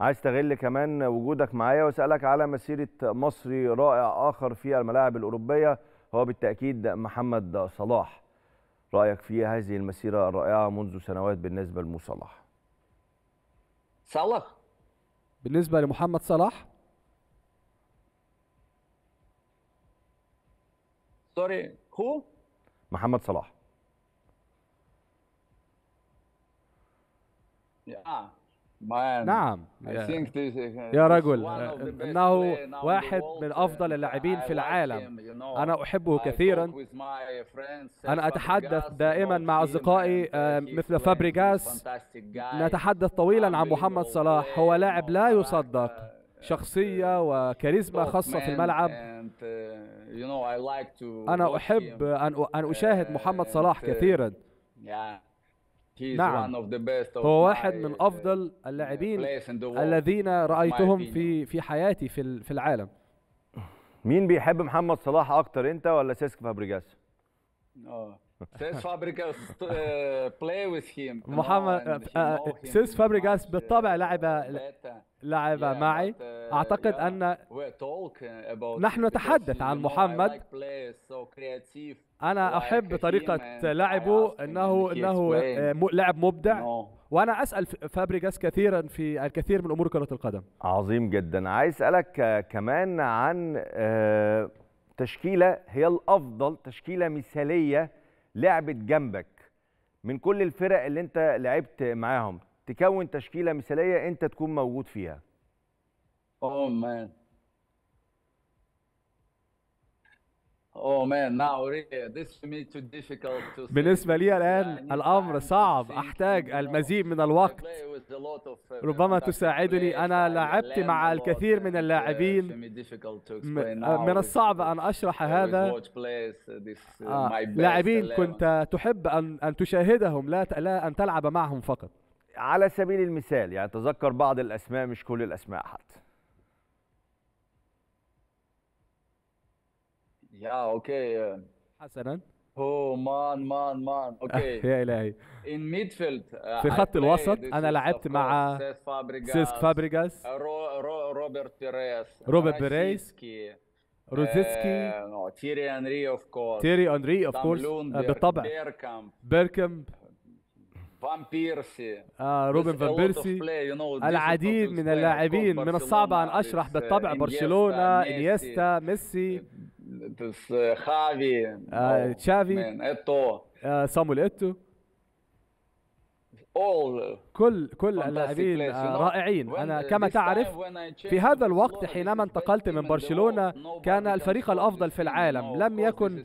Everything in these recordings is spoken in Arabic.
عايز استغل كمان وجودك معايا واسألك على مسيرة مصري رائع آخر في الملاعب الأوروبية هو بالتأكيد محمد صلاح. رأيك في هذه المسيرة الرائعة منذ سنوات بالنسبة لمو صلاح. صلاح بالنسبة لمحمد صلاح؟ سوري هو محمد صلاح. Yeah. نعم. يا رجل إنه واحد من أفضل اللاعبين في العالم. أنا أحبه كثيرا. أنا أتحدث دائما مع أصدقائي آه، مثل فابريجاس نتحدث طويلا عن محمد صلاح. هو لاعب لا يصدق. شخصية وكاريزما خاصة في الملعب. أنا أحب أن أشاهد محمد صلاح كثيرا. نعم. هو واحد من uh, أفضل اللاعبين. الذين رأيتهم opinion. في في حياتي في ال- في العالم مين بيحب محمد صلاح أكتر أنت ولا سيسك فابريجاس uh, play with him. you know, محمد and he آه، know him سيس uh, بالطبع لعب. لعب معي uh, about نحن نتحدث عن محمد. Him طريقة and I لعبه أنه explain, آه، لاعب مبدع. you know. وأنا أسأل ف- فابريغاس كثيرا في الكثير من أمور كرة القدم. عظيم جدا. عايز أسألك كمان عن آه، تشكيلة هي الأفضل تشكيلة مثالية لعبت جنبك من كل الفرق اللي أنت لعبت معاهم. تكون تشكيلة مثالية أنت تكون موجود فيها. Oh man. Oh man, now really, this for me too difficult to say. بالنسبة لي الآن الأمر صعب أحتاج know. المزيد من الوقت uh, ربما تساعدني. أنا لعبت مع lot الكثير من uh, اللاعبين آه، من الصعب أن أشرح هذا uh, uh, آه، لاعبين 11. كنت تحب أن أن تشاهدهم لا ت- لا أن تلعب معهم فقط على سبيل المثال يعني تذكر بعض الأسماء مش كل الأسماء حتى yeah okay. حسنا. هو man man. man okay. يا إلهي. in midfield في خط الوسط أنا لعبت مع سيسك فابريجاس رو رو روبرت بيريس روبرت بيريس روزيسكي تيري انري of course تيري انري of course بالطبع. بيركم فان بيرسي آه روبن فان بيرسي العديد من اللاعبين من الصعب أن أشرح بالطبع برشلونة إنيستا ميسي. Entonces, Javi. Uh, ah, no, Xavi. Man, Eto. Uh, Samuel Eto. كل كل اللاعبين آه، رائعين أنا كما تعرف في هذا الوقت حينما انتقلت من برشلونة كان الفريق الأفضل في العالم لم يكن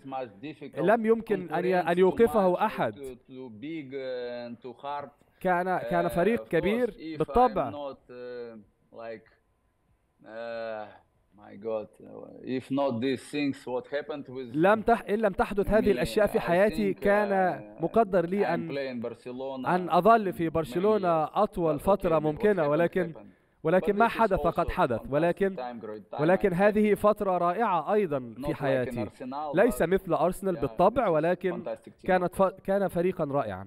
لم يمكن أن أن يوقفه أحد كان كان فريق كبير بالطبع my God if not this things what happened with لم تح إن لم تحدث هذه الأشياء في حياتي كان مقدر لي أن أن أظل في برشلونة أطول فترة ممكنة ولكن ولكن ما حدث قد حدث ولكن ولكن هذه فترة رائعة أيضا في حياتي. ليس مثل أرسنال بالطبع ولكن كانت كان فريقا رائعا.